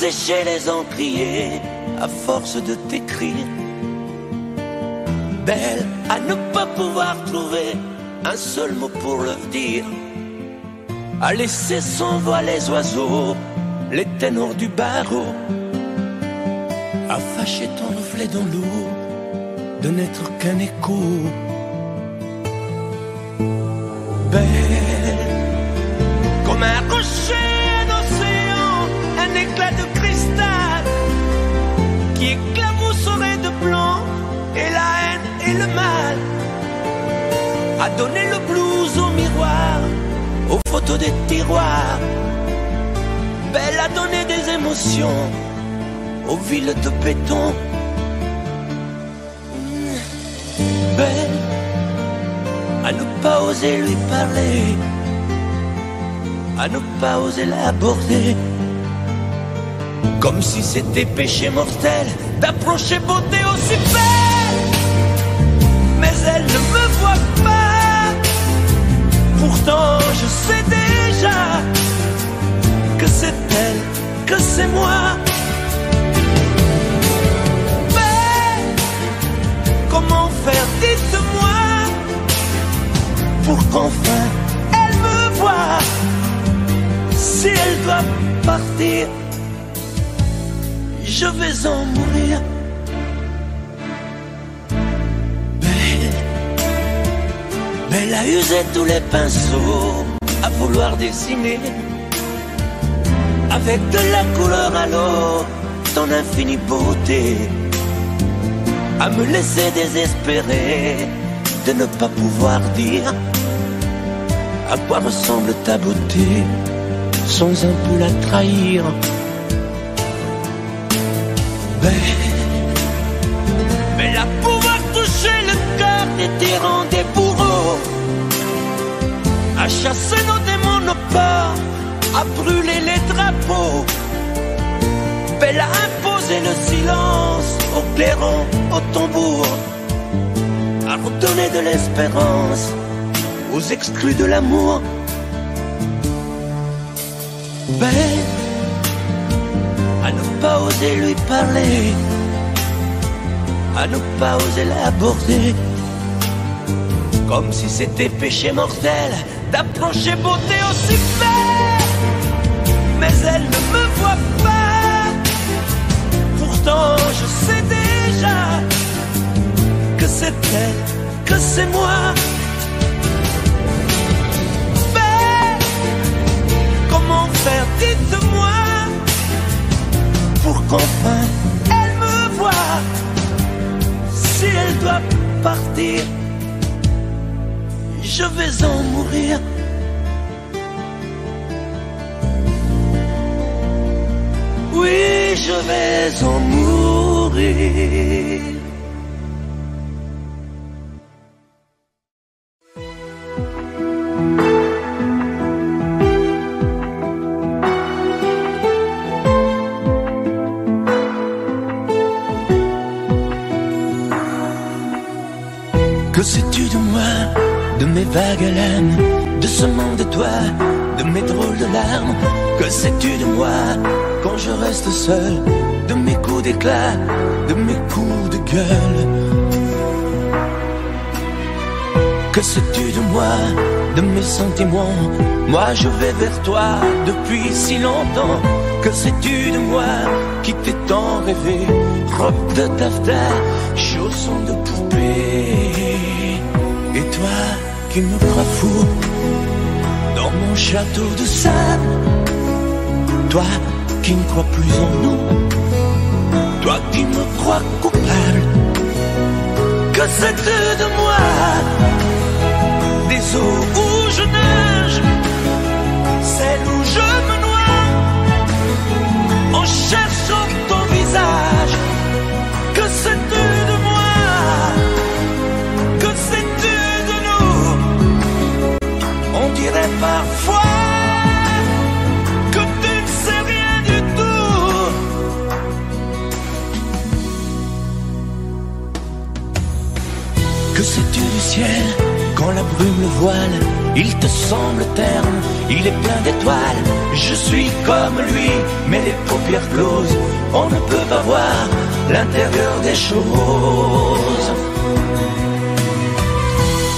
sécher les encriers à force de t'écrire. Belle à ne pas pouvoir trouver un seul mot pour leur dire. À laisser s'envoler les oiseaux, les ténors du barreau. À fâcher ton reflet dans l'eau, de n'être qu'un écho. Belle comme un rocher éclat de cristal qui éclabousserait de blanc et la haine et le mal. A donné le miroir, aux photos des tiroirs. Belle a donné des émotions aux villes de béton. Belle à ne pas oser lui parler, à ne pas oser l'aborder. Comme si c'était péché mortel d'approcher beauté aussi belle. Mais elle ne me voit pas. Pourtant, je sais déjà que c'est elle, que c'est moi. Mais comment faire, dites-moi, pour qu'enfin elle me voie. Si elle doit partir je vais en mourir. Belle a usé tous les pinceaux à vouloir dessiner avec de la couleur à l'eau ton infinie beauté, à me laisser désespérer de ne pas pouvoir dire à quoi ressemble ta beauté sans un peu la trahir. Mais la pouvoir toucher le cœur des bourreaux, à chasser nos démons, nos peurs, à brûler les drapeaux. Belle a imposé le silence au clairon, au tambour, à redonner de l'espérance aux exclus de l'amour. Belle à ne pas oser lui parler, à ne pas oser l'aborder, comme si c'était péché mortel d'approcher beauté aussi belle. Mais elle ne me voit pas, pourtant je sais déjà que c'est elle, que c'est moi. Mais comment faire, dites-moi pour qu'enfin elle me voie. Si elle doit partir, je vais en mourir. Oui, je vais en mourir. vague haleine de ce monde de toi, de mes drôles de larmes? Que sais-tu de moi quand je reste seul, de mes coups d'éclat, de mes coups de gueule? Que sais-tu de moi, de mes sentiments? Moi je vais vers toi depuis si longtemps. Que sais-tu de moi qui t'ai tant rêvé? Robe de taffetas, chaussons de poupée. Et toi qui me croit fou dans mon château de sable. Toi qui ne crois plus en nous, toi qui me crois coupable. Que c'est de moi? Des eaux où je nage, celle où je me noie en cherchant ton visage. Que c'est de moi, que c'est on dirait parfois au-dessus du ciel, quand la brume le voile, il te semble terne, il est plein d'étoiles. Je suis comme lui, mais les paupières closes, on ne peut pas voir l'intérieur des choses.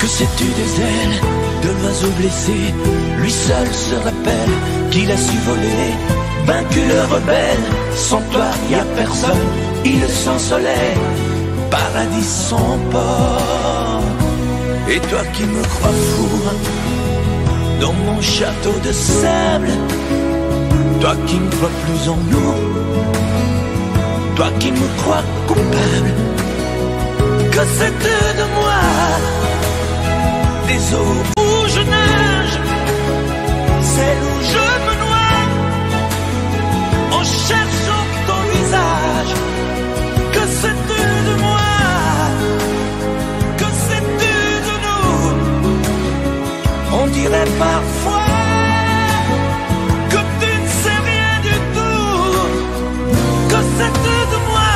Que sais-tu des ailes de l'oiseau blessé? Lui seul se rappelle qu'il a su voler, vaincu le rebelle. Sans toi, y a personne, il sans soleil, paradis sans port. Et toi qui me crois fou, dans mon château de sable, toi qui ne crois plus en nous, toi qui me crois coupable, que c'est de moi. Des eaux où je nage, celle où on dirait parfois que tu ne sais rien du tout, que c'est de moi,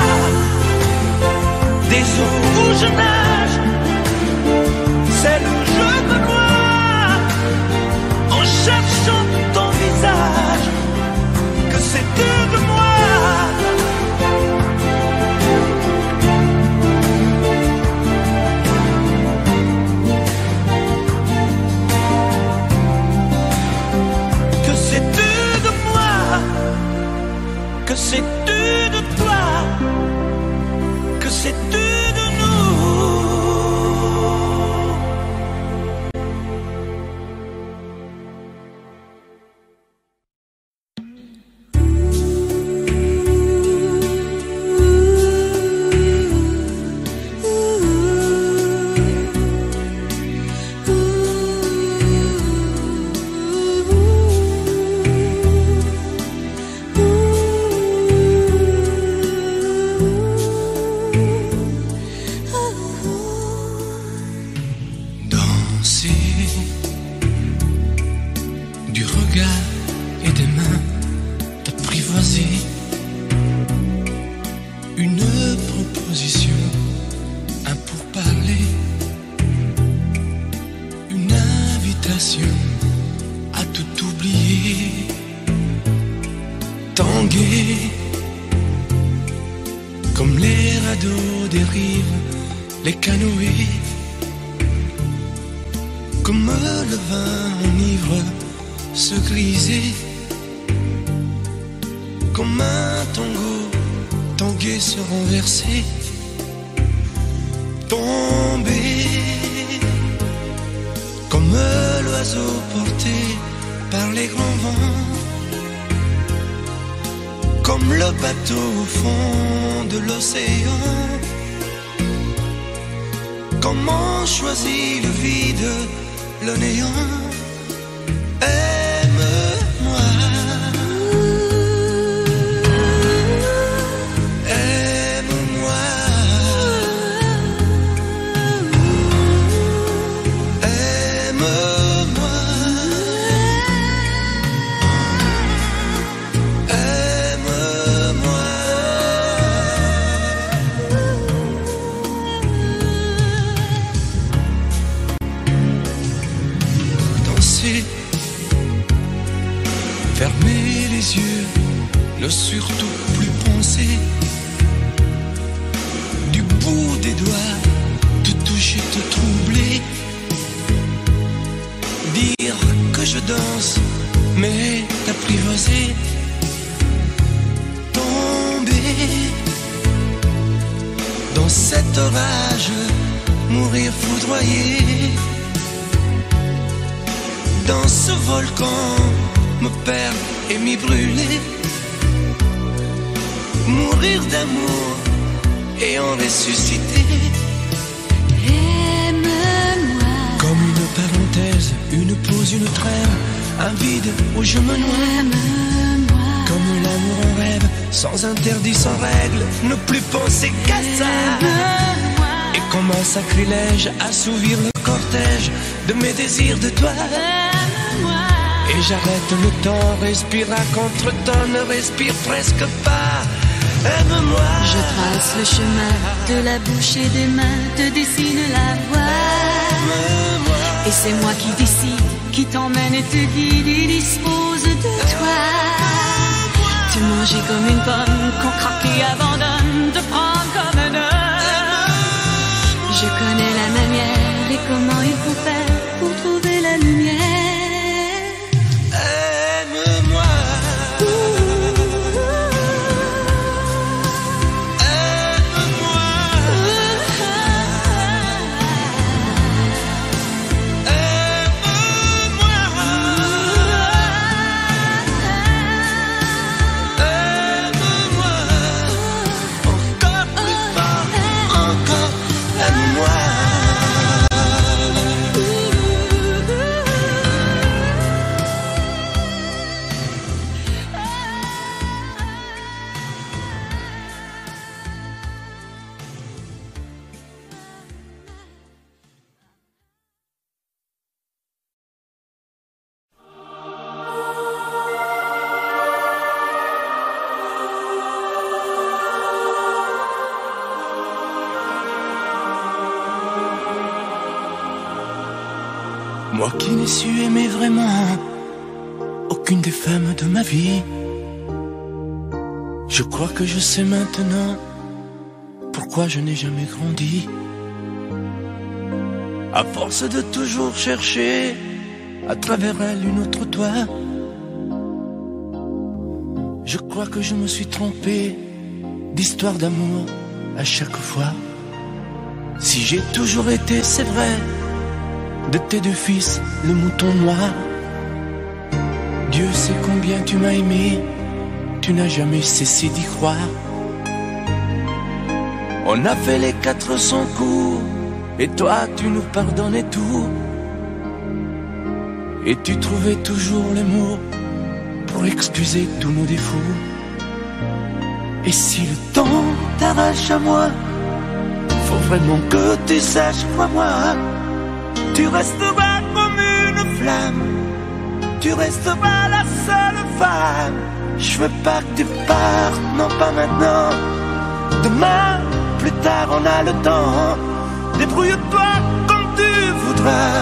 des eaux où je nage, celle où je me noie, en cherchant ton visage, que c'est de moi. Ne surtout sans règle, ne plus penser qu'à ça. Et comme un sacrilège, assouvir le cortège de mes désirs de toi. Et j'arrête le temps, respire à contre-temps, ne respire presque pas. Aime-moi. Je trace le chemin de la bouche et des mains, te dessine la voie. Et c'est moi qui décide, qui t'emmène et te guide et dispose de toi. Te manger comme une pomme qu'on craque et abandonne, te prendre comme un homme. Je connais la manière et comment il faut faire Moi qui n'ai su aimer vraiment aucune des femmes de ma vie. Je crois que je sais maintenant pourquoi je n'ai jamais grandi. À force de toujours chercher à travers elle une autre toi. Je crois que je me suis trompé d'histoire d'amour à chaque fois. Si j'ai toujours été, c'est vrai, de tes deux fils, le mouton noir. Dieu sait combien tu m'as aimé, tu n'as jamais cessé d'y croire. On a fait les 400 coups, et toi tu nous pardonnais tout. Et tu trouvais toujours les mots pour excuser tous nos défauts. Et si le temps t'arrache à moi, faut vraiment que tu saches, crois-moi, tu resteras comme une flamme, tu resteras la seule femme. Je veux pas que tu partes, non pas maintenant. Demain, plus tard, on a le temps. Débrouille-toi comme tu voudras,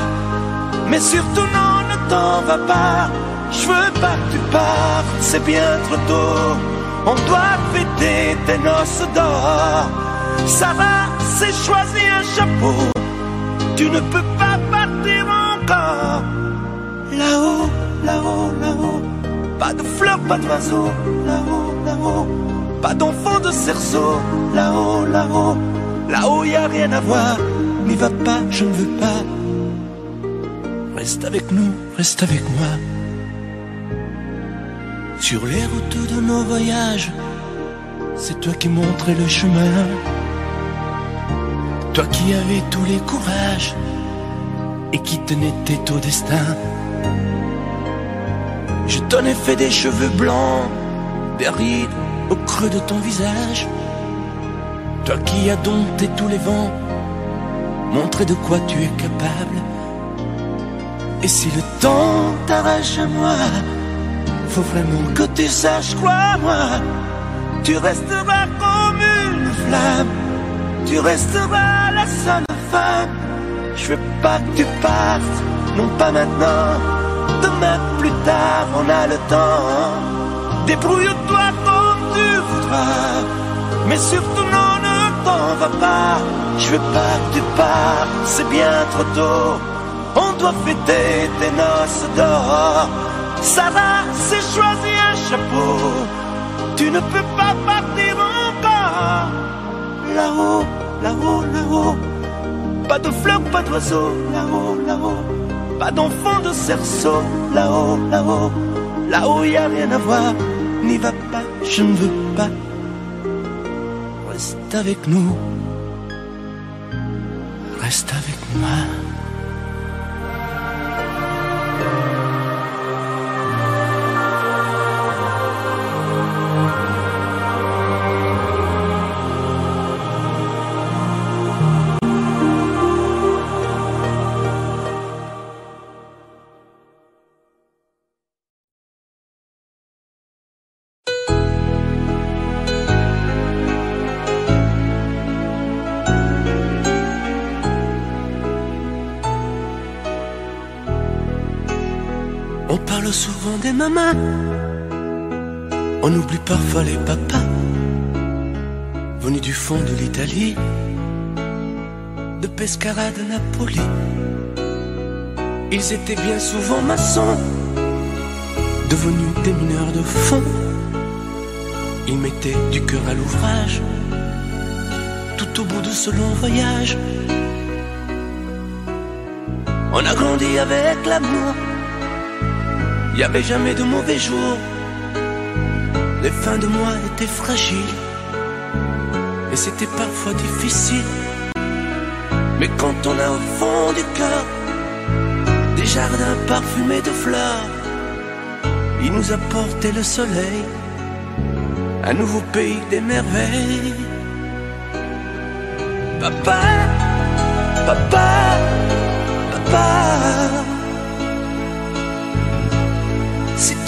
mais surtout non, ne t'en va pas. Je veux pas que tu partes, c'est bien trop tôt. On doit fêter tes noces d'or. Sarah s'est choisi un chapeau. Tu ne peux pas encore. Là-haut, là-haut, là-haut. Pas de fleurs, pas d'oiseaux. Là-haut, là-haut. Pas d'enfants de cerceau. Là-haut, là-haut. Là-haut, y a rien à voir. N'y va pas, je ne veux pas. Reste avec nous, reste avec moi. Sur les routes de nos voyages, c'est toi qui montrais le chemin. Toi qui avais tous les courages et qui tenais tes au destin. Je t'en ai fait des cheveux blancs, des rides au creux de ton visage. Toi qui as dompté tous les vents, montré de quoi tu es capable. Et si le temps t'arrache à moi, faut vraiment que tu saches, crois-moi, tu resteras comme une flamme, tu resteras la seule femme. Je veux pas que tu partes, non pas maintenant, demain plus tard, on a le temps. Débrouille-toi comme tu voudras, mais surtout non, ne t'en va pas. Je veux pas que tu partes, c'est bien trop tôt. On doit fêter tes noces d'or. Sarah s'est choisi un chapeau. Tu ne peux pas partir encore. Là-haut, là-haut, là-haut. Pas de fleurs, pas d'oiseaux. Là-haut, là-haut. Pas d'enfants de cerceau. Là-haut, là-haut. Là-haut, y a rien à voir. N'y va pas, je ne veux pas. Reste avec nous. Souvent des mamans. On oublie parfois les papas, venus du fond de l'Italie, de Pescara de Napoli. Ils étaient bien souvent maçons, devenus des mineurs de fond. Ils mettaient du cœur à l'ouvrage, tout au bout de ce long voyage. On a grandi avec l'amour, n'y avait jamais de mauvais jours. Les fins de mois étaient fragiles, et c'était parfois difficile. Mais quand on a au fond du cœur des jardins parfumés de fleurs, il nous a porté le soleil, un nouveau pays des merveilles.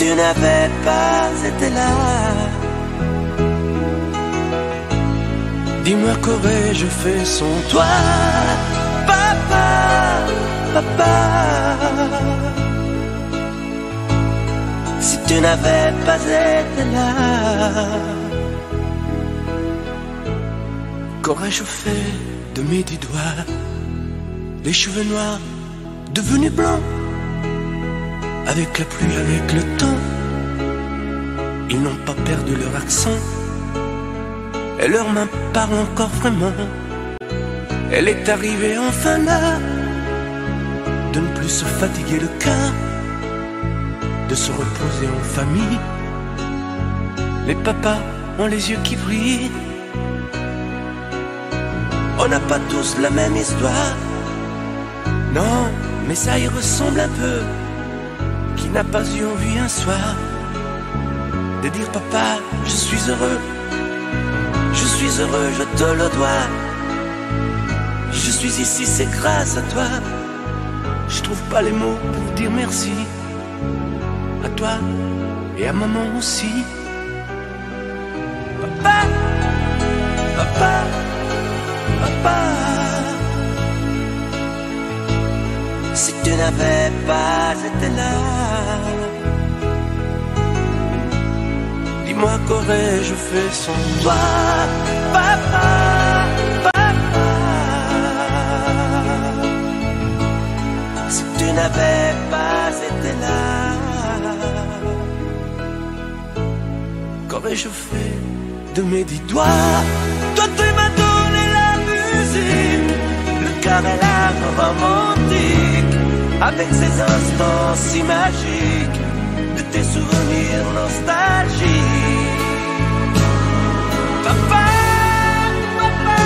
Tu n'avais pas été là, dis-moi qu'aurais-je fait sans toi, papa, papa. Si tu n'avais pas été là, qu'aurais-je fait de mes dix doigts Les cheveux noirs devenus blancs, avec la pluie, avec le temps, ils n'ont pas perdu leur accent, et leurs mains parlent encore vraiment. Elle est arrivée enfin là, de ne plus se fatiguer le cœur de se reposer en famille. Les papas ont les yeux qui brillent. On n'a pas tous la même histoire. Non, mais ça y ressemble un peu. Qui n'a pas eu envie un soir de dire papa, je suis heureux. Je suis heureux, je te le dois. Je suis ici, c'est grâce à toi. Je trouve pas les mots pour dire merci à toi et à maman aussi. Si tu n'avais pas été là, dis-moi qu'aurais-je fait sans toi, papa, papa. Si tu n'avais pas été là. Qu'aurais-je fait de mes dix doigts? Toi tu m'as donné la musique Le cœur et l'âme romantique Avec ces instants si magiques De tes souvenirs nostalgiques Papa, papa,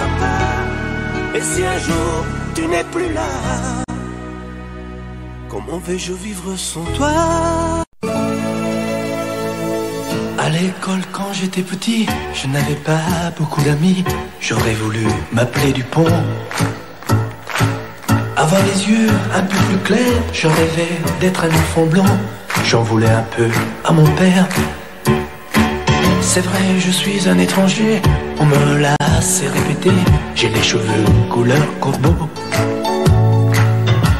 papa Et si un jour tu n'es plus là Comment vais-je vivre sans toi? À l'école, quand j'étais petit, je n'avais pas beaucoup d'amis. J'aurais voulu m'appeler Dupont. Avoir les yeux un peu plus clairs, je rêvais d'être un enfant blanc. J'en voulais un peu à mon père. C'est vrai, je suis un étranger, on me l'a assez répété. J'ai les cheveux couleur corbeau.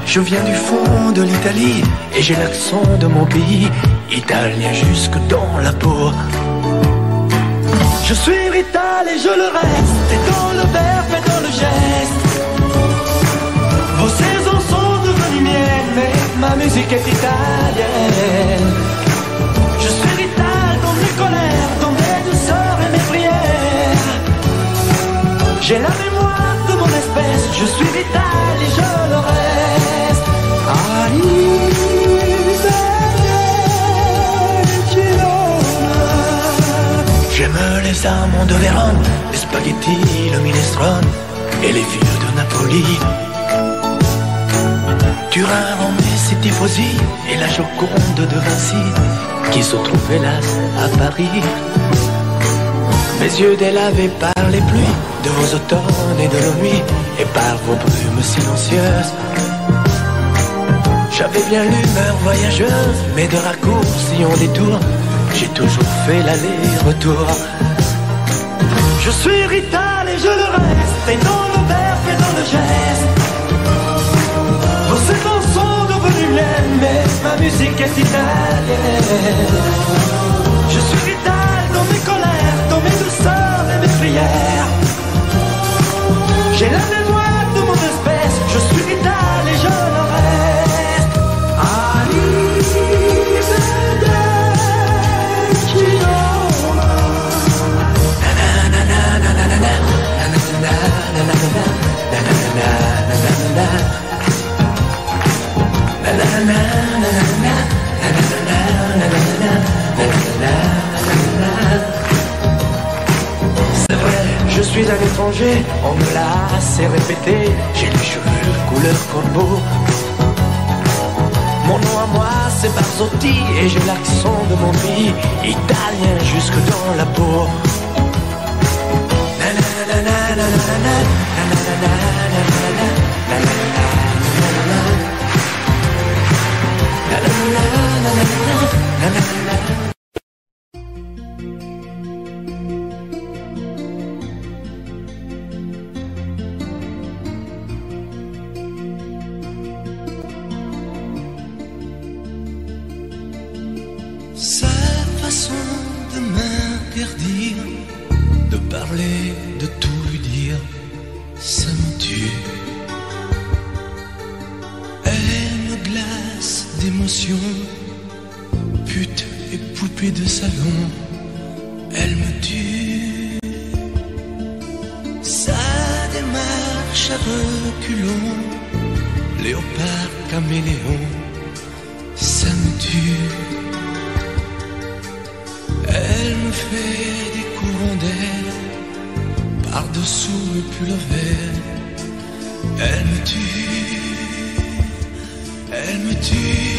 Je viens du fond de l'Italie et j'ai l'accent de mon pays, italien jusque dans la peau. Je suis rital et je le reste, ma musique est italienne. Je suis rital dans mes colères, dans mes douceurs et mes prières. J'ai la mémoire de mon espèce, je suis vital et je le reste. J'aime les amandes de Vérone, les spaghettis, le minestrone et les villes de Napoli. Turin, et la Joconde de Vinci qui se trouve hélas à Paris. Mes yeux délavés par les pluies de vos automnes et de nos nuits et par vos brumes silencieuses. J'avais bien l'humeur voyageuse, mais de raccourcis en détour, j'ai toujours fait l'aller-retour. Je suis rital et je le reste, et dans le verbe et dans le geste. Mais ma musique est italienne. Je suis vital dans mes colères, dans mes douceurs et mes prières. J'ai la mémoire de mon espèce, je suis vital et je le reste. Suis un étranger, on me l'a assez répété. J'ai les cheveux couleur corbeau. Mon nom à moi, c'est Barzotti et j'ai l'accent de mon pays, italien jusque dans la peau. Par-dessous le pull vert. Elle me tue, elle me tue,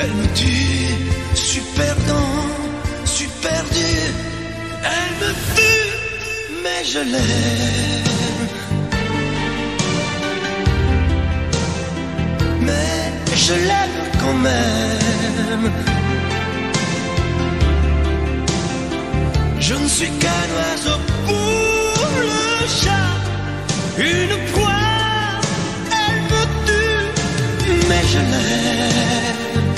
elle me tue. Super dans, super dur. Elle me tue, mais je l'aime. Mais je l'aime quand même. Je ne suis qu'un oiseau pour le chat, une proie, elle me tue, mais je l'aime.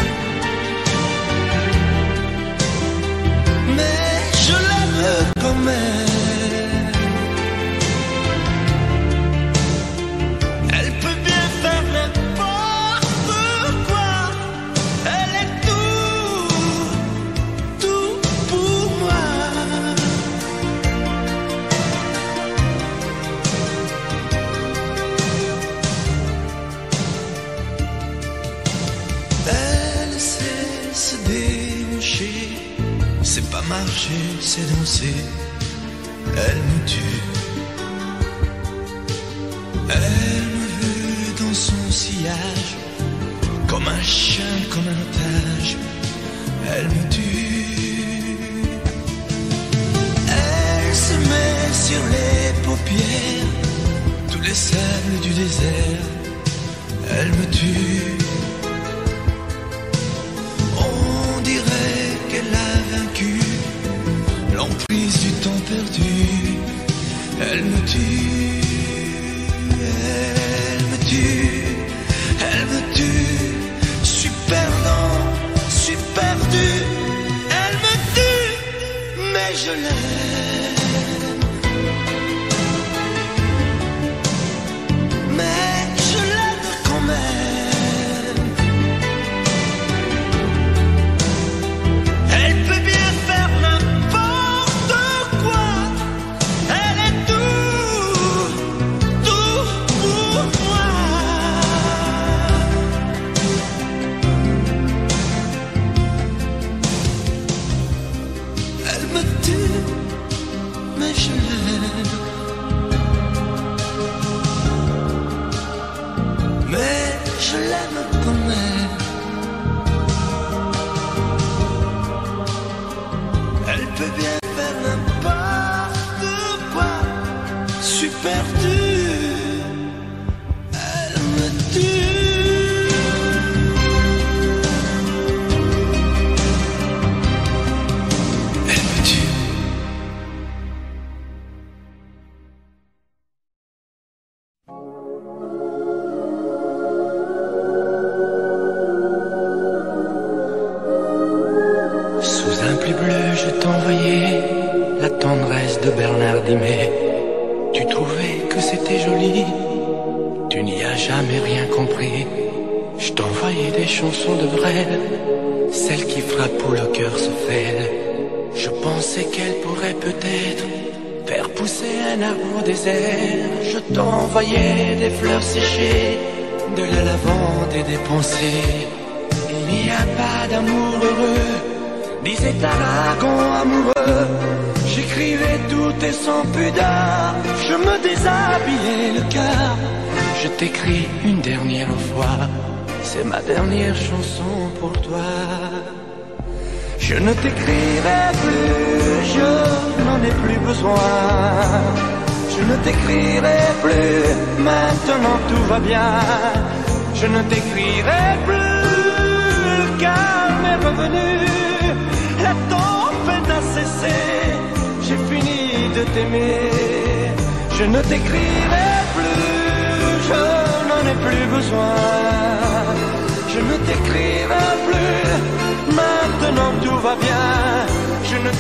C'est danser. Elle me tue. Elle me veut dans son sillage, comme un chien, comme un otage. Elle me tue. Elle se met sur les paupières, tous les sables du désert. Elle me tue. Elle me tue, elle me tue, elle me tue. Super lent, super dur. Elle me tue, mais je l'aime.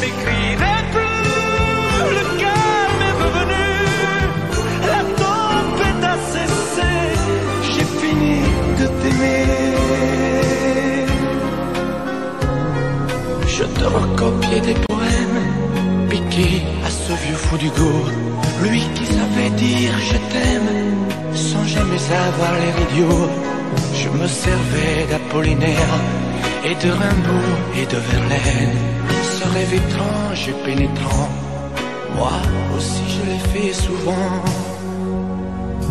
T'écrirai plus, le calme est revenu. La tempête a cessé, j'ai fini de t'aimer. Je te recopiais des poèmes piqués à ce vieux fou du. Lui qui savait dire je t'aime sans jamais avoir l'air idiot. Je me servais d'Apollinaire et de Rimbaud et de Verlaine. Rêve étrange et pénétrant, moi aussi je l'ai fait souvent.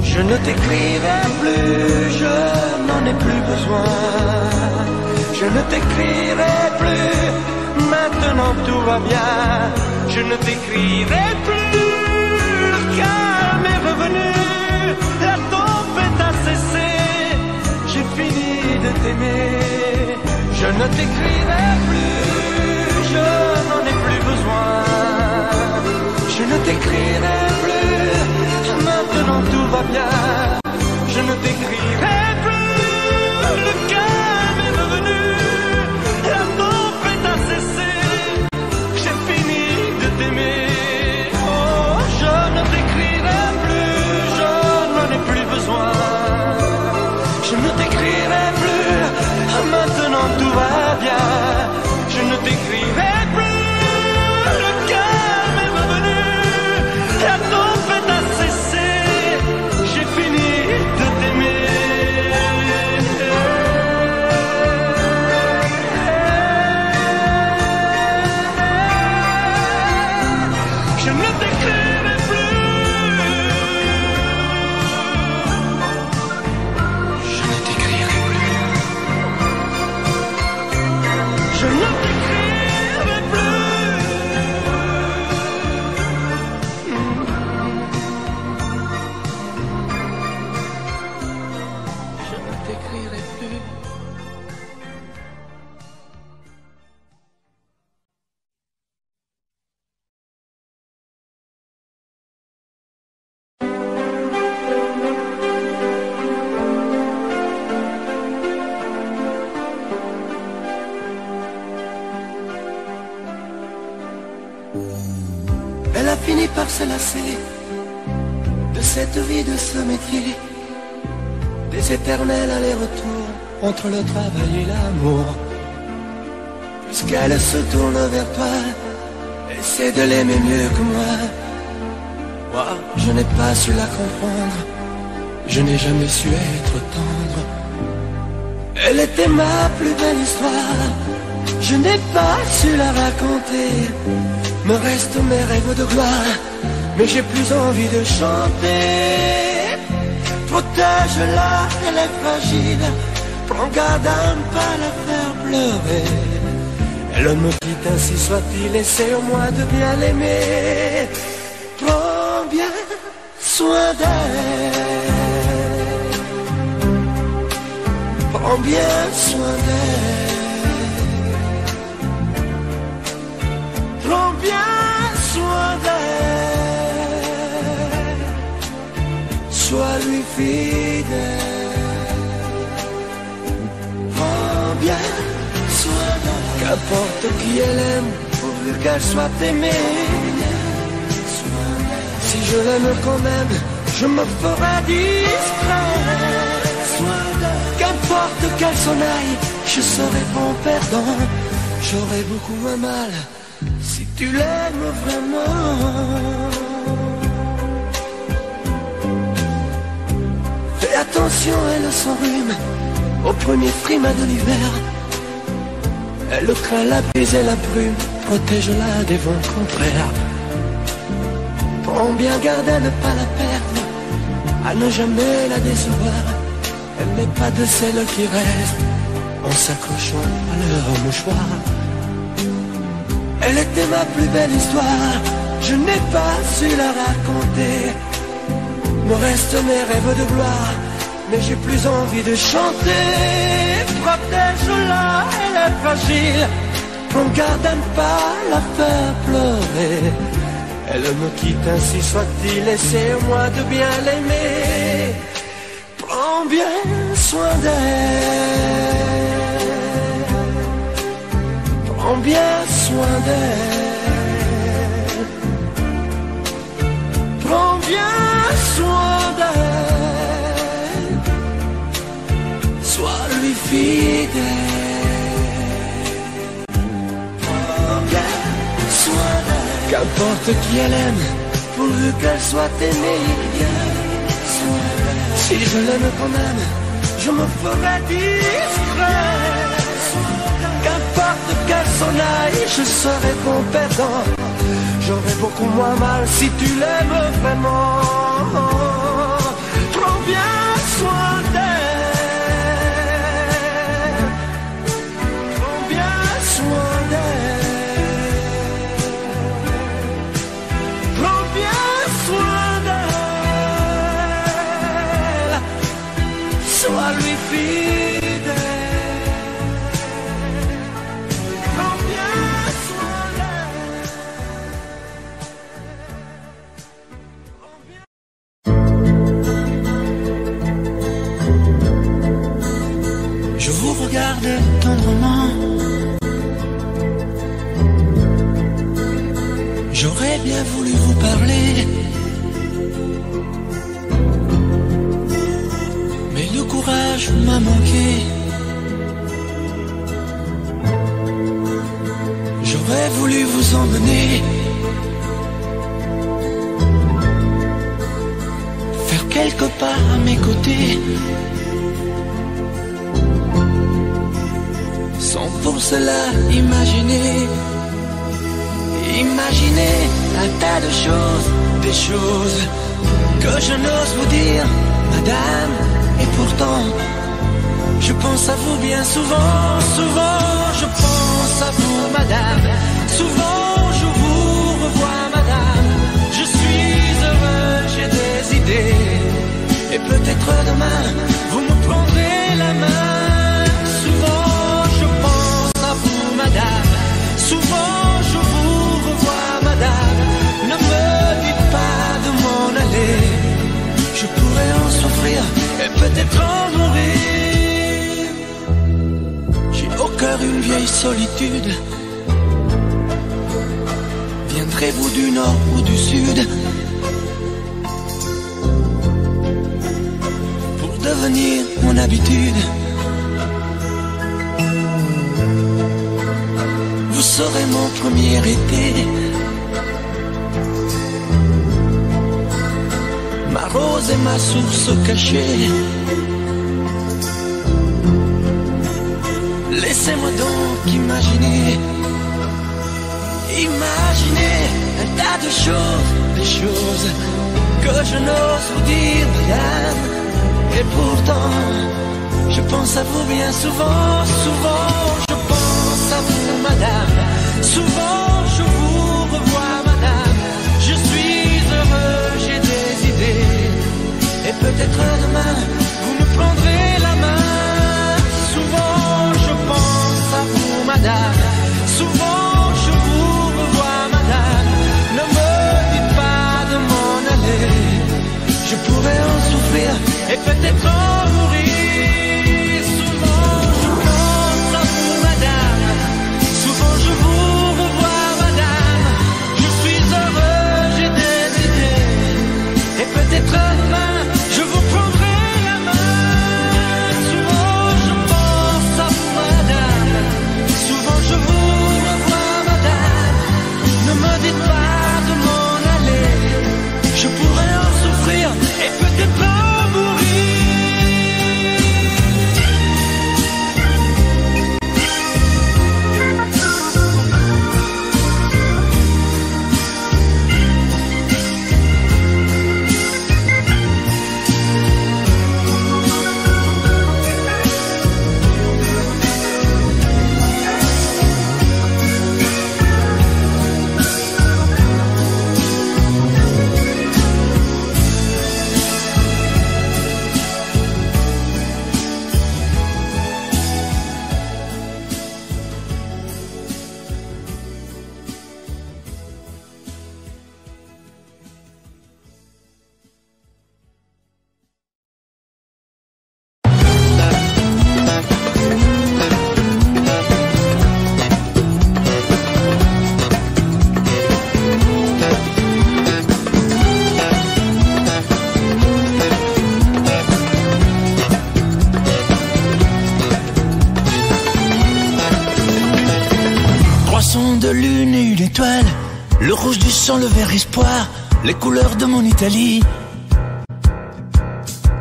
Je ne t'écrirai plus, je n'en ai plus besoin. Je ne t'écrirai plus, maintenant tout va bien. Je ne t'écrirai plus, le calme est revenu, la tempête a cessé. J'ai fini de t'aimer, je ne t'écrirai plus, je plus besoin. Je ne t'écrirai plus, maintenant tout va bien. Je ne t'écrirai de cette vie, de ce métier, des éternels allers-retours entre le travail et l'amour. Puisqu'elle se tourne vers toi, essaie de l'aimer mieux que moi. Moi, je n'ai pas su la comprendre, je n'ai jamais su être tendre. Elle était ma plus belle histoire, je n'ai pas su la raconter. Me restent mes rêves de gloire, mais j'ai plus envie de chanter. Protège-la, elle est fragile, prends garde à ne pas la faire pleurer. Elle me dit ainsi soit-il, essaie au moins de bien l'aimer. Prends bien soin d'elle. Prends bien soin d'elle. Prends bien soin d'elle. Sois lui fidèle. Prends bien soin d'elle. Qu'importe qui elle aime, pourvu qu'elle soit aimée. Si je l'aime quand même, je me ferai discret. Qu'importe qu'elle s'en aille, je serai bon perdant. J'aurai beaucoup moins mal si tu l'aimes vraiment. Fais attention, elle s'enrhume au premier frima de l'hiver. Elle craint la bise et la brume, protège-la des vents contraires. Prends bien garde à ne pas la perdre, à ne jamais la décevoir. Elle n'est pas de celles qui restent en s'accrochant à leur mouchoir. Elle était ma plus belle histoire, je n'ai pas su la raconter. Me restent mes rêves de gloire, mais j'ai plus envie de chanter. Protège-la, elle est fragile, prends garde à ne pas la faire pleurer. Elle me quitte ainsi soit-il, laissez-moi de bien l'aimer. Prends bien soin d'elle. Prends bien soin d'elle. Prends bien soin d'elle. Sois lui fidèle. Prends bien soin d'elle. Qu'importe qui elle aime, pourvu qu'elle soit aimée. Si je l'aime quand même, je me ferai discret. S'en aille, je serai bon perdant. J'aurai beaucoup moins mal si tu l'aimes vraiment. Prends bien soin d'elle. Prends bien soin d'elle. Prends bien soin d'elle. Sois lui fidèle. J'aurais bien voulu vous parler. Mais le courage m'a manqué. J'aurais voulu vous emmener. Faire quelque part à mes côtés. Pour cela imaginer, imaginer un tas de choses, des choses que je n'ose vous dire, madame. Et pourtant, je pense à vous bien souvent, souvent, je pense à vous, madame. Souvent, je vous revois, madame. Je suis heureux, j'ai des idées. Et peut-être demain, vous me prendrez la main. Peut-être en mourir. J'ai au cœur une vieille solitude. Viendrez-vous du nord ou du sud pour devenir mon habitude? Vous serez mon premier été. Ma rose et ma source cachée. Laissez-moi donc imaginer. Imaginer un tas de choses, des choses que je n'ose vous dire, madame. Et pourtant, je pense à vous bien souvent, souvent, je pense à vous, madame. Souvent, je vous revois, peut-être demain, vous me prendrez la main. Souvent, je pense à vous, madame. Souvent, je vous revois, madame. Ne me dites pas de m'en aller. Je pourrais en souffrir et peut-être en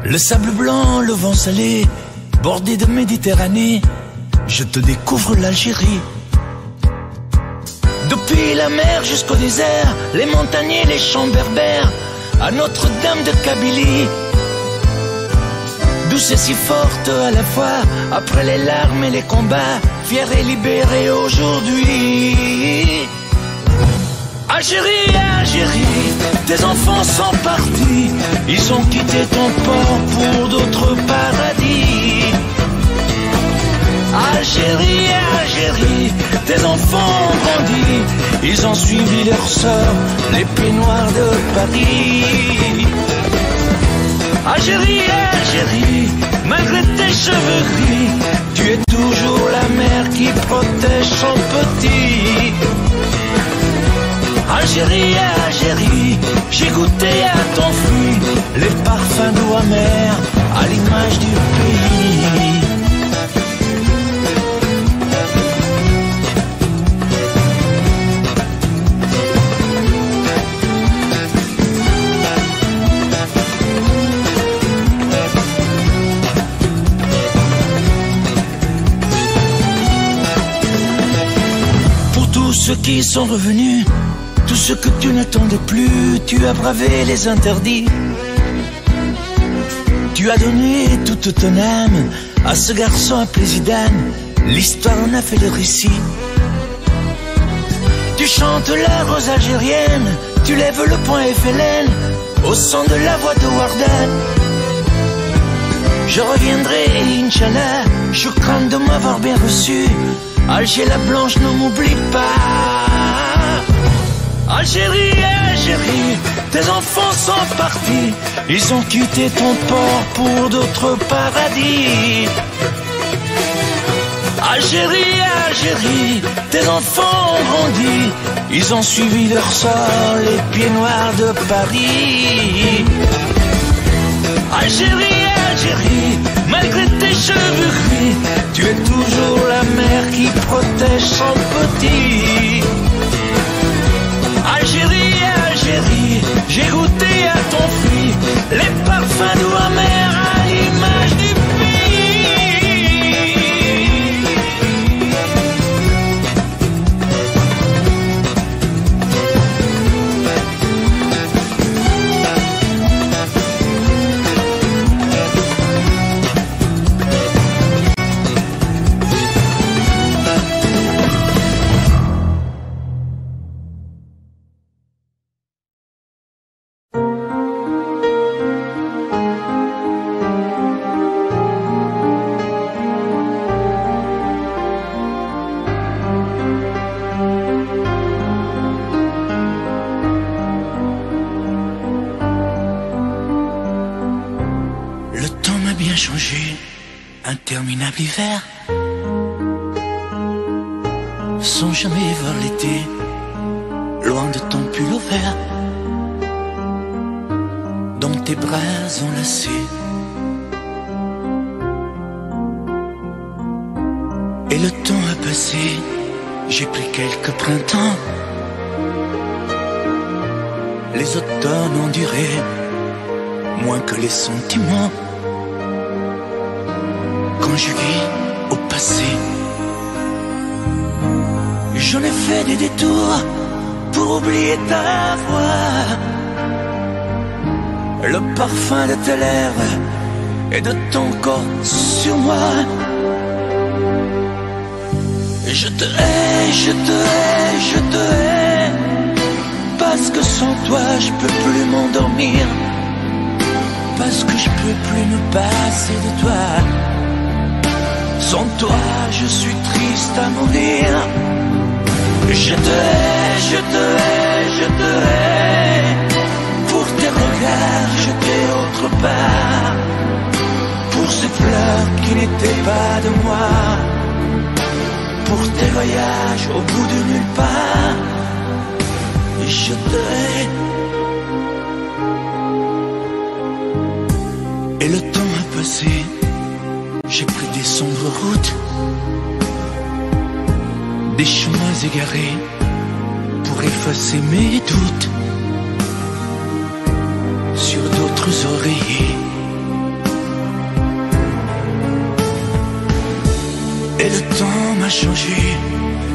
Le sable blanc, le vent salé, bordé de Méditerranée, je te découvre l'Algérie. Depuis la mer jusqu'au désert, les montagniers, les champs berbères, à Notre-Dame de Kabylie. Douce et si forte à la fois, après les larmes et les combats, fière et libérée aujourd'hui. Algérie, Algérie, tes enfants sont partis, ils ont quitté ton port pour d'autres paradis. Algérie, Algérie, tes enfants ont grandi, ils ont suivi leur sort, les pieds noirs de Paris. Algérie, Algérie, malgré tes cheveux gris, tu es toujours la mère qui protège son petit. Algérie, Algérie, j'ai goûté à ton fruit, les parfums doux amers, à l'image du pays. Pour tous ceux qui sont revenus, tous ceux que tu n'attendais plus, tu as bravé les interdits. Tu as donné toute ton âme à ce garçon appelé. L'histoire en a fait le récit. Tu chantes la rose algérienne, tu lèves le point FLN au son de la voix de Wardan. Je reviendrai, Inch'Allah, je crains de m'avoir bien reçu. Alger la blanche, ne m'oublie pas. Algérie, Algérie, tes enfants sont partis. Ils ont quitté ton port pour d'autres paradis. Algérie, Algérie, tes enfants ont grandi. Ils ont suivi leur sort, les pieds noirs de Paris. Algérie, Algérie, malgré tes cheveux gris, tu es toujours la mère qui protège son petit. Algérie, Algérie, j'ai goûté à ton fruit, les parfums doux amers les sentiments. Vis au passé, j'en ai fait des détours pour oublier ta voix. Le parfum de tes lèvres et de ton corps sur moi. Je te hais, je te hais, je te hais. Parce que sans toi, je peux plus m'endormir parce que je peux plus me passer de toi. Sans toi, je suis triste à mourir. Je te hais, je te hais, je te hais. Pour tes regards jetés autre part. Pour ces fleurs qui n'étaient pas de moi. Pour tes voyages au bout de nulle part. Je te hais. J'ai pris des sombres routes, des chemins égarés, pour effacer mes doutes. Sur d'autres oreillers. Et le temps m'a changé,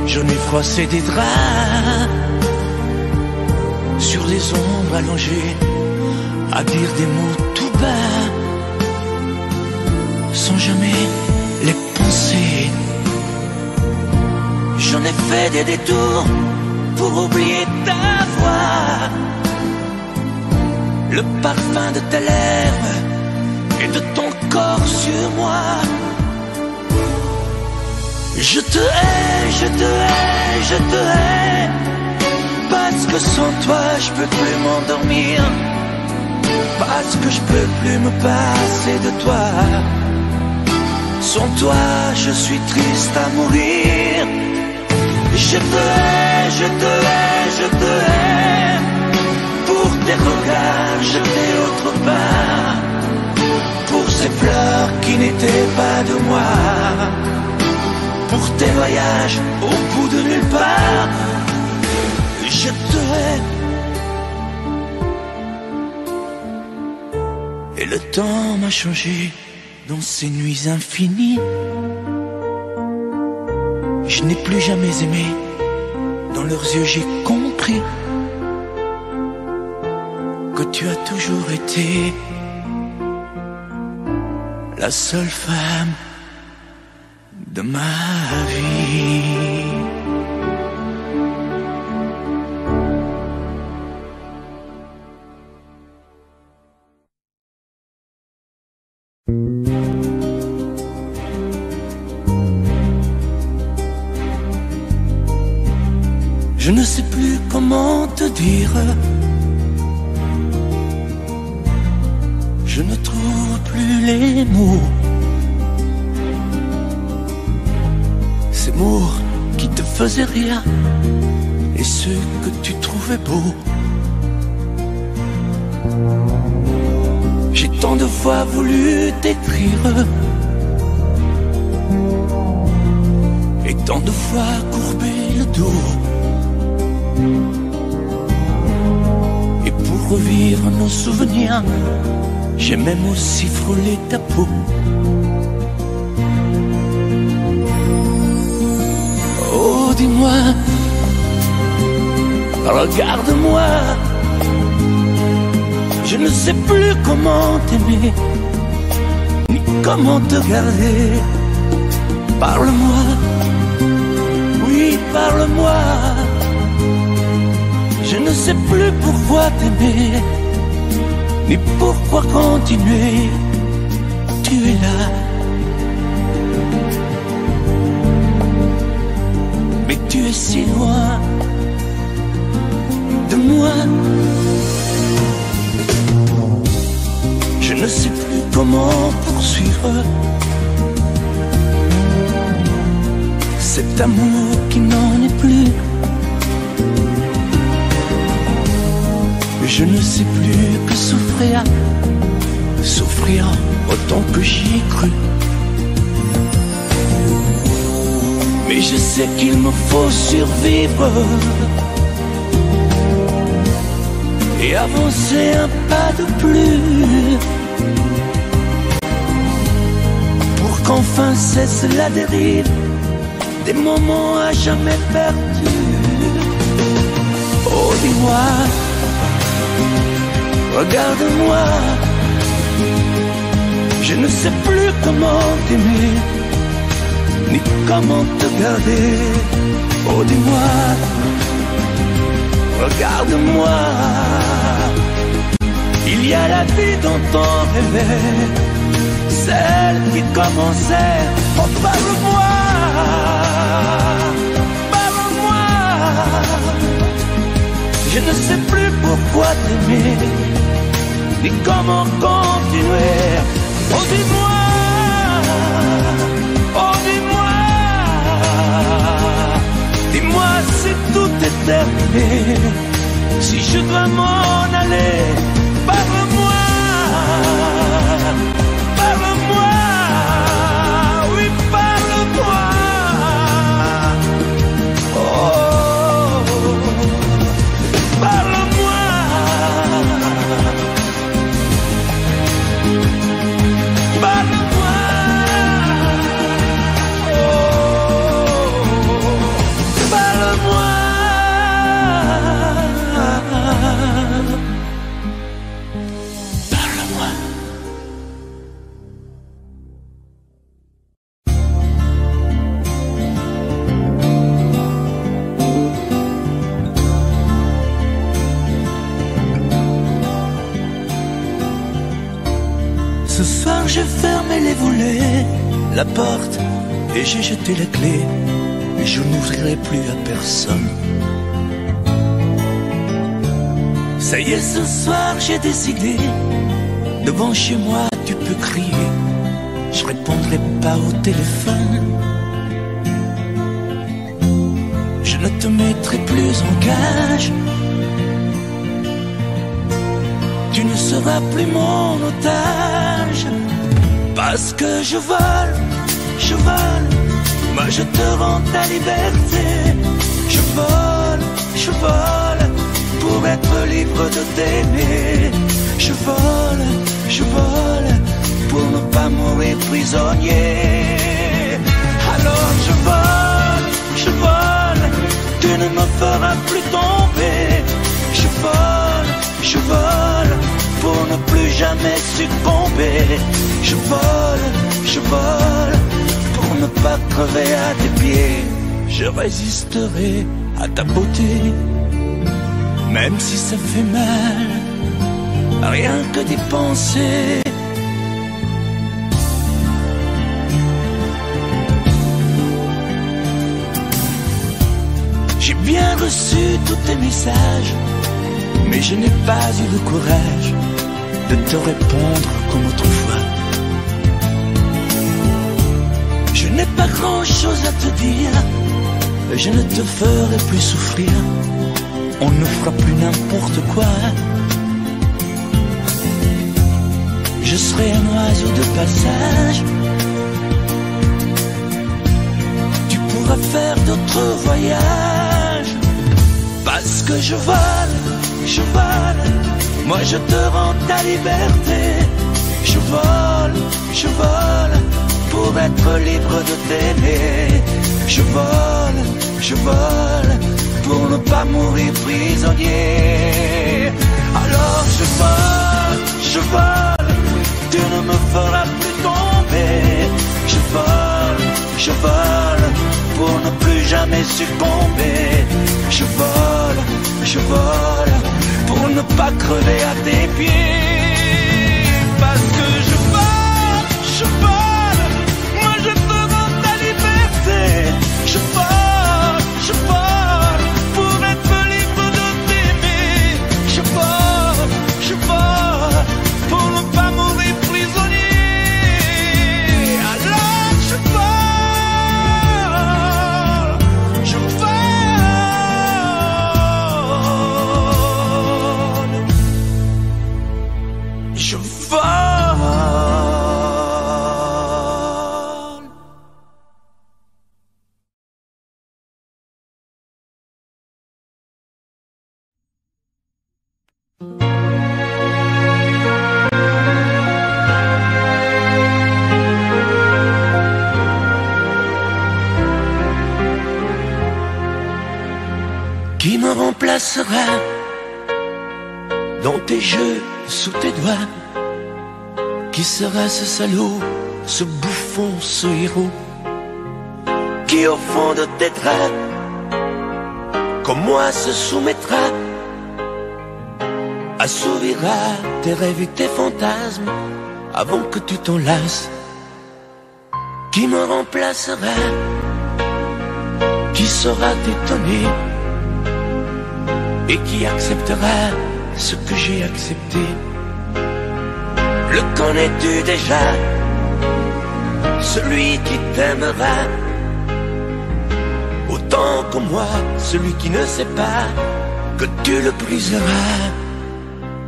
j'en ai froissé des draps. Sur les ombres allongées, à dire des mots tout bas, jamais les penser. J'en ai fait des détours pour oublier ta voix, le parfum de tes lèvres et de ton corps sur moi. Je te hais, je te hais, je te hais, parce que sans toi je peux plus m'endormir, parce que je peux plus me passer de toi. Sans toi, je suis triste à mourir. Je te hais, je te hais, je te hais. Pour tes regards jetés autre part. Pour ces fleurs qui n'étaient pas de moi. Pour tes voyages au bout de nulle part. Je te hais. Et le temps m'a changé dans ces nuits infinies. Je n'ai plus jamais aimé, dans leurs yeux j'ai compris que tu as toujours été la seule femme de ma vie. T'écrire et tant de fois courbé le dos. Et pour revivre nos souvenirs, j'ai même aussi frôlé ta peau. Oh, dis-moi, regarde-moi. Je ne sais plus comment t'aimer, comment te garder. Parle-moi, oui, parle-moi. Je ne sais plus pourquoi t'aimer, ni pourquoi continuer. Tu es là. Mais tu es si loin de moi. Je ne sais plus comment poursuivre cet amour qui n'en est plus. Je ne sais plus que souffrir, souffrir autant que j'y ai cru. Mais je sais qu'il me faut survivre et avancer un pas de plus qu'enfin cesse la dérive des moments à jamais perdus. Oh, dis-moi. Regarde-moi, je ne sais plus comment t'aimer, ni comment te garder. Oh, dis-moi, regarde-moi, il y a la vie dont on rêvait, celle qui commençait. Oh, parle-moi, parle-moi. Je ne sais plus pourquoi t'aimer, ni comment continuer. Oh dis-moi, oh dis-moi, dis-moi si tout est terminé, si je dois m'en aller, parle-moi, les volets, la porte, et j'ai jeté la clé. Et je n'ouvrirai plus à personne. Ça y est, ce soir j'ai décidé. Devant chez moi, tu peux crier. Je répondrai pas au téléphone. Je ne te mettrai plus en cage. Tu ne seras plus mon otage. Parce que je vole, je vole. Moi je te rends ta liberté. Je vole, je vole. Pour être libre de t'aimer. Je vole, je vole. Pour ne pas mourir prisonnier. Alors je vole, je vole. Tu ne me feras plus tomber. Pour ne plus jamais succomber. Je vole, je vole. Pour ne pas crever à tes pieds. Je résisterai à ta beauté. Même si ça fait mal. Rien que d'y penser. J'ai bien reçu tous tes messages, mais je n'ai pas eu le courage de te répondre comme autrefois. Je n'ai pas grand chose à te dire, je ne te ferai plus souffrir, on ne fera plus n'importe quoi. Je serai un oiseau de passage. Tu pourras faire d'autres voyages. Parce que je vole, je vole. Moi je te rends ta liberté. Je vole, je vole. Pour être libre de t'aimer. Je vole, je vole. Pour ne pas mourir prisonnier. Alors je vole, je vole. Tu ne me feras plus tomber. Je vole, je vole. Pour ne plus jamais succomber. Je vole, je vole. Pour ne pas crever à tes pieds. Qui me remplacera dans tes jeux sous tes doigts. Qui sera ce salaud, ce bouffon, ce héros Qui au fond de tes draps, comme moi se soumettra Assouvira tes rêves et tes fantasmes avant que tu t'en lasses. Qui me remplacera? Qui saura t'étonner? Et qui acceptera ce que j'ai accepté. Le connais-tu déjà? Celui qui t'aimera autant que moi, celui qui ne sait pas que tu le briseras.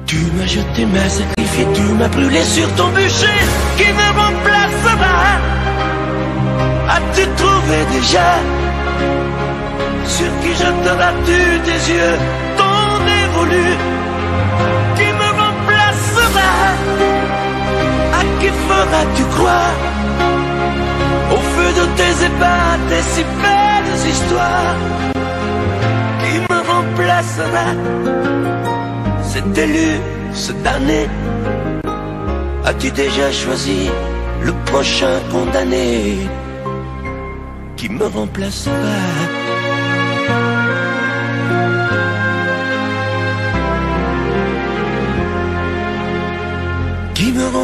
Tu m'as jeté, m'as sacrifié, tu m'as brûlé sur ton bûcher, qui me remplacera As-tu trouvé déjà sur qui jeteras-tu tes yeux ton évolu Qui me remplacera. À qui feras-tu croire? Au feu de tes ébats, tes si belles histoires Qui me remplacera. Cet élu, ce damné As-tu déjà choisi le prochain condamné Qui me remplacera?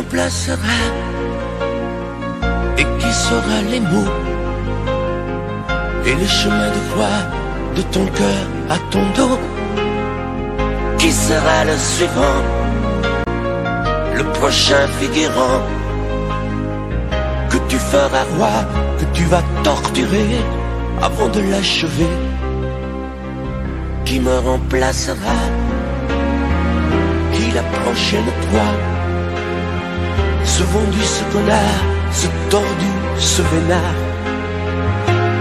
Qui me remplacera sauras les mots et le chemin de croix de ton cœur à ton dos. Qui sera le suivant, le prochain figurant que tu feras roi, que tu vas torturer avant de l'achever. Qui me remplacera? Qui la prochaine toi? Ce vendu, ce connard, ce tordu, ce vénard.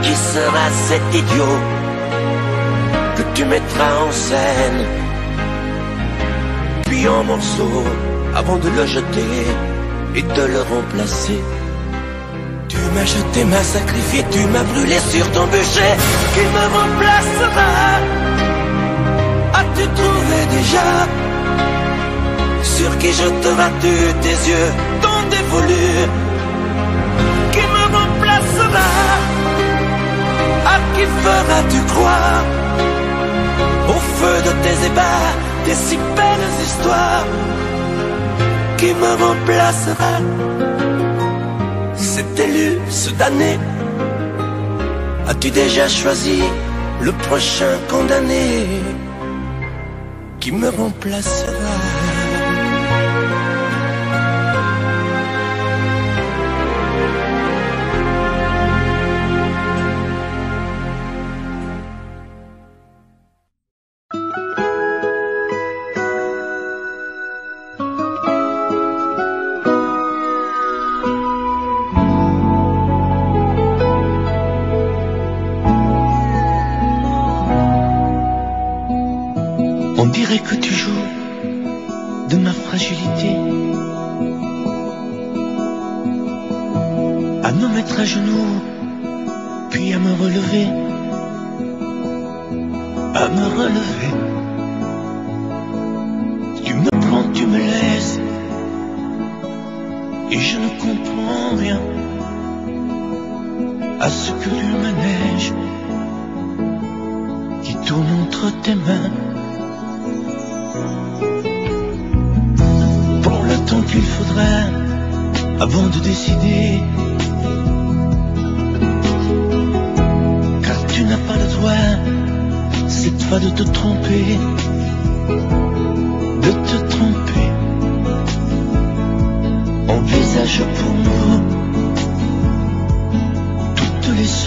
Qui sera cet idiot que tu mettras en scène? Puis en morceaux avant de le jeter et de le remplacer. Tu m'as jeté, m'as sacrifié, tu m'as brûlé sur ton bûcher. Qui me remplacera? As-tu trouvé déjà Sur qui jeteras-tu tes yeux ton dévolu Qui me remplacera À qui feras-tu croire? Au feu de tes ébats, tes si belles histoires Qui me remplacera? Cet élu, ce damné As-tu déjà choisi le prochain condamné qui me remplacera?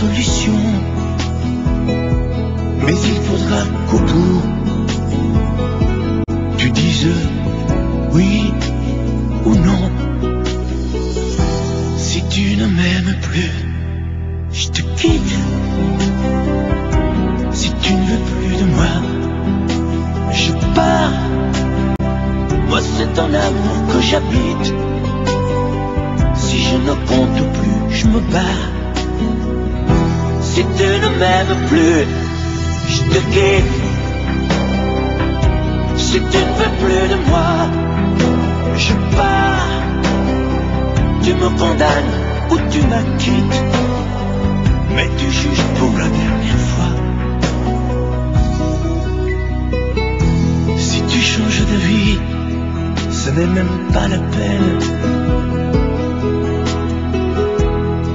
solution. Mais il faudra qu'au bout, tu dises condamnes ou tu m'acquittes, mais tu juges pour la dernière fois. Si tu changes de vie, ce n'est même pas la peine.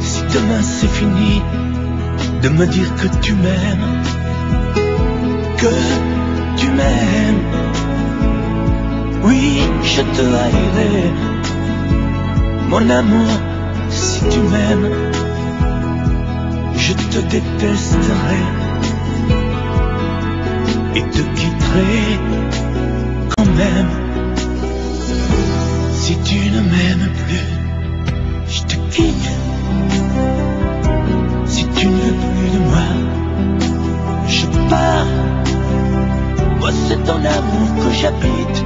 Si demain c'est fini, de me dire que tu m'aimes, que tu m'aimes. Oui, je te haïrai mon amour, si tu m'aimes, je te détesterai et te quitterai quand même. Si tu ne m'aimes plus, je te quitte. Si tu ne veux plus de moi, je pars. Moi, c'est ton amour que j'habite.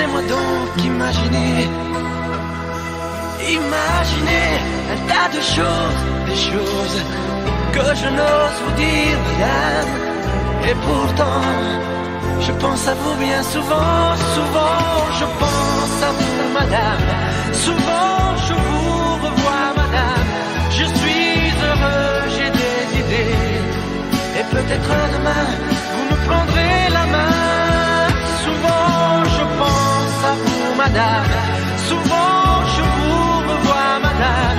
Laissez-moi donc imaginer. Imaginez un tas de choses, des choses que je n'ose vous dire, madame. Et pourtant, je pense à vous bien souvent, souvent, je pense à vous, madame. Souvent, je vous revois, madame. Je suis heureux, j'ai des idées. Et peut-être demain, vous me prendrez la main. Souvent, je vous revois, madame.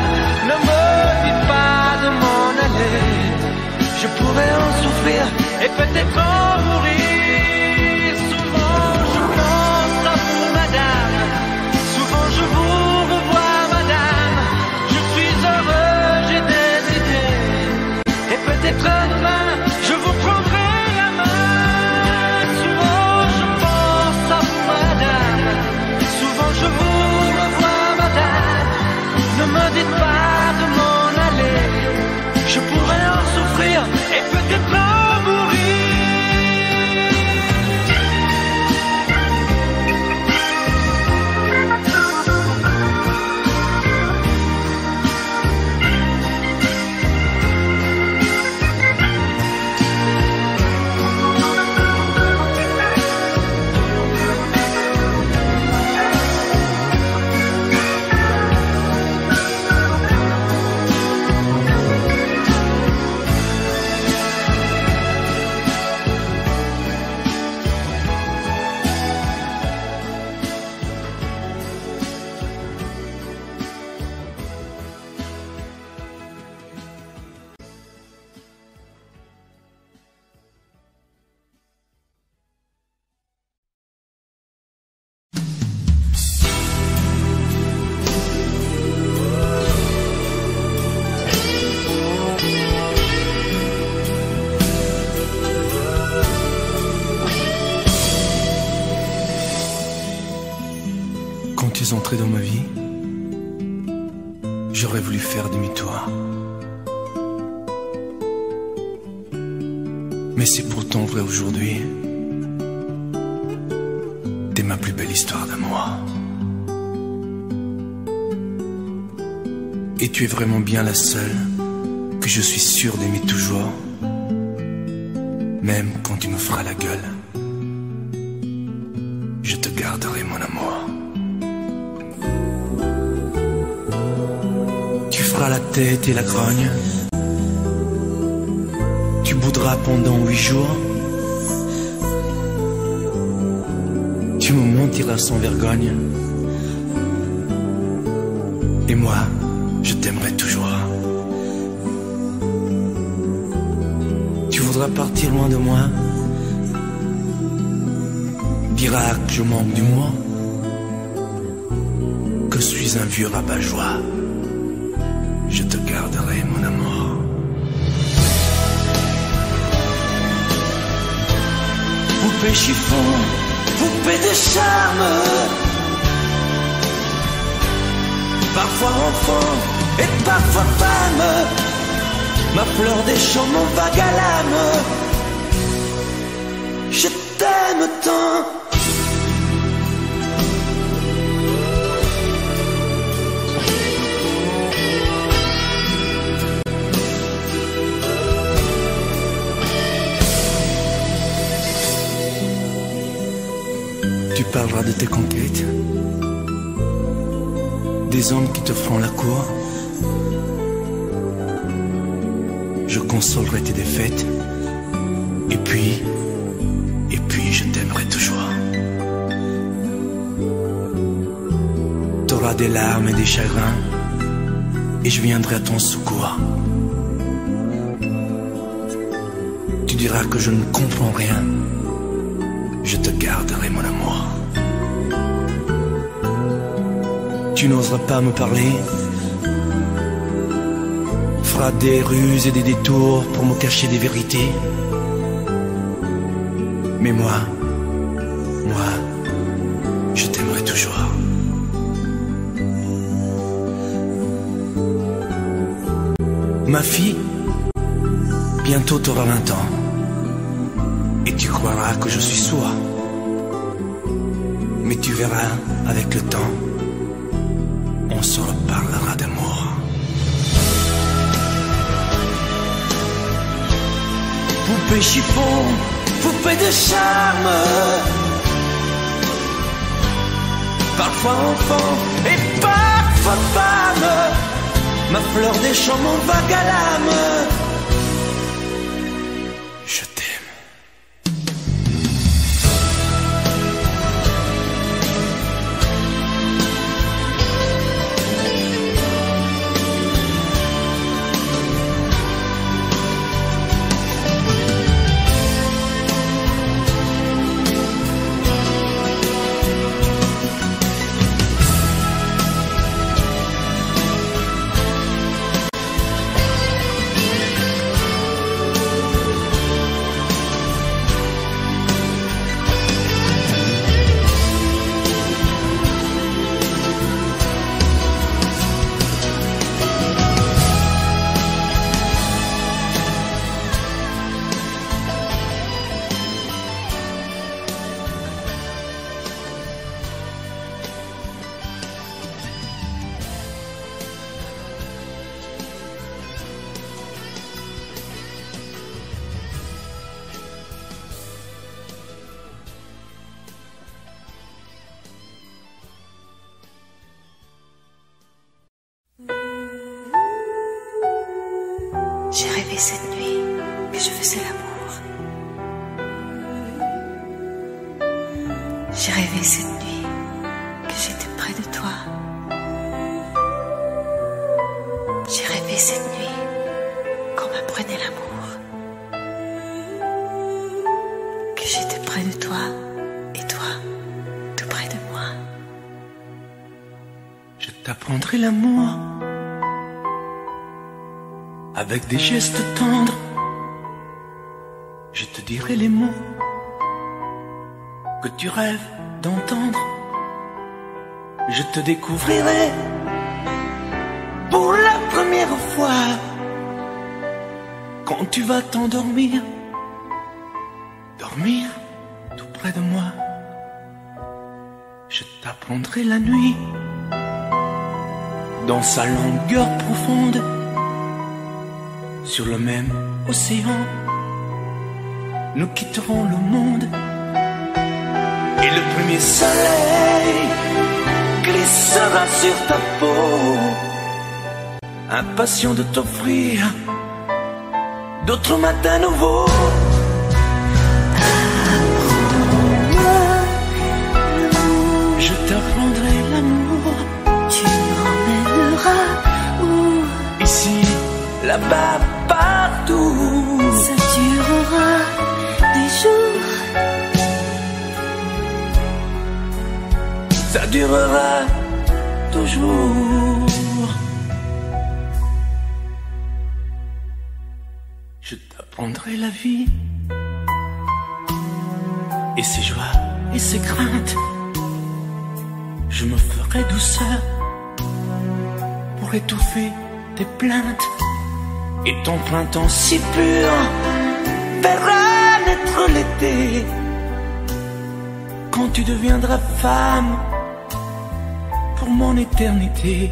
Ne me dites pas de m'en aller. Je pourrais en souffrir et peut-être en mourir. Souvent, Entré dans ma vie, j'aurais voulu faire demi-tour. Mais c'est pourtant vrai aujourd'hui. T'es ma plus belle histoire d'amour. Et tu es vraiment bien la seule que je suis sûr d'aimer toujours. Même quand tu me feras la gueule, tête et la grogne. Tu boudras pendant huit jours. Tu me mentiras sans vergogne. Et moi, je t'aimerai toujours. Tu voudras partir loin de moi. diras que je manque d'humour, que je suis un vieux rabat-joie. Je te garderai, mon amour. Poupée chiffon, poupée de charme. Parfois enfant et parfois femme. Ma fleur des champs, mon vague à l'âme. Je t'aime tant. Qui te feront la cour. Je consolerai tes défaites, et puis, et puis je t'aimerai toujours. T'auras des larmes et des chagrins, et je viendrai à ton secours. Tu diras que je ne comprends rien, je te garderai mon amour. Tu n'oseras pas me parler, feras des ruses et des détours pour me cacher des vérités. Mais moi, moi, je t'aimerai toujours. Ma fille, bientôt t'auras 20 ans. Et tu croiras que je suis sourd. Mais tu verras avec le temps, Poupée chiffon, poupée de charme. Parfois enfant et parfois femme. Ma fleur des champs, mon vague à. J'ai rêvé cette nuit que je faisais l'amour. J'ai rêvé cette nuit que j'étais près de toi. J'ai rêvé cette nuit qu'on m'apprenait l'amour. Que j'étais près de toi et toi tout près de moi. Je t'apprendrai l'amour avec des gestes tendres. Je te dirai les mots que tu rêves d'entendre. Je te découvrirai pour la première fois quand tu vas t'endormir. Dormir tout près de moi. Je t'apprendrai la nuit dans sa longueur profonde sur le même océan. Nous quitterons le monde. Et le premier soleil glissera sur ta peau, impatient de t'offrir d'autres matins nouveaux. Je t'apprendrai l'amour. Tu m'emmèneras où? Ici, là-bas, durera toujours. Je t'apprendrai la vie et ses joies et ses craintes. Je me ferai douceur pour étouffer tes plaintes et ton printemps si pur verra naître l'été quand tu deviendras femme pour mon éternité.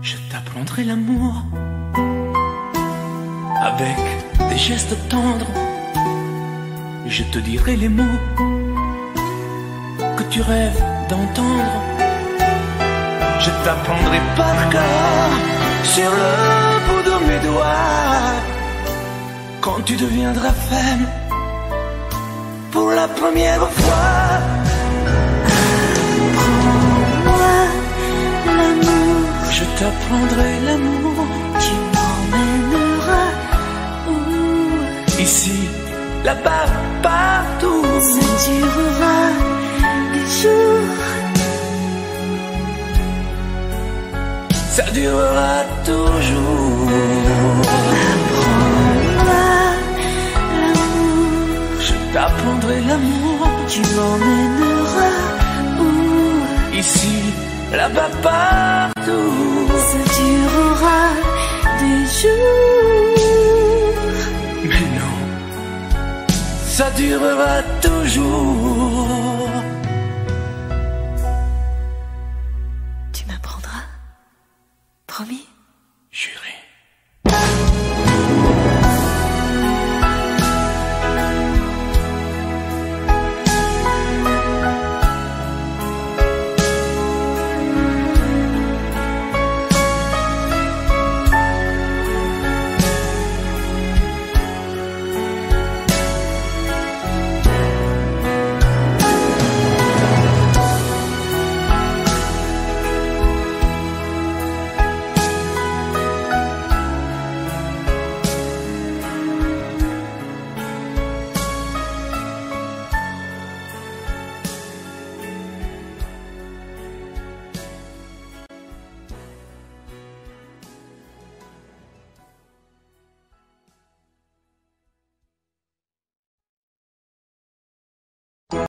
Je t'apprendrai l'amour avec des gestes tendres. Je te dirai les mots que tu rêves d'entendre. Je t'apprendrai par cœur sur le bout de mes doigts quand tu deviendras femme pour la première fois. L'amour, Je t'apprendrai l'amour tu m'emmèneras où? Ici, là-bas, partout. ça durera des jours. Ça durera toujours. Apprends-moi l'amour, Je t'apprendrai l'amour tu m'emmèneras où? Ici, là-bas, partout. ça durera des jours. Mais non, ça durera toujours.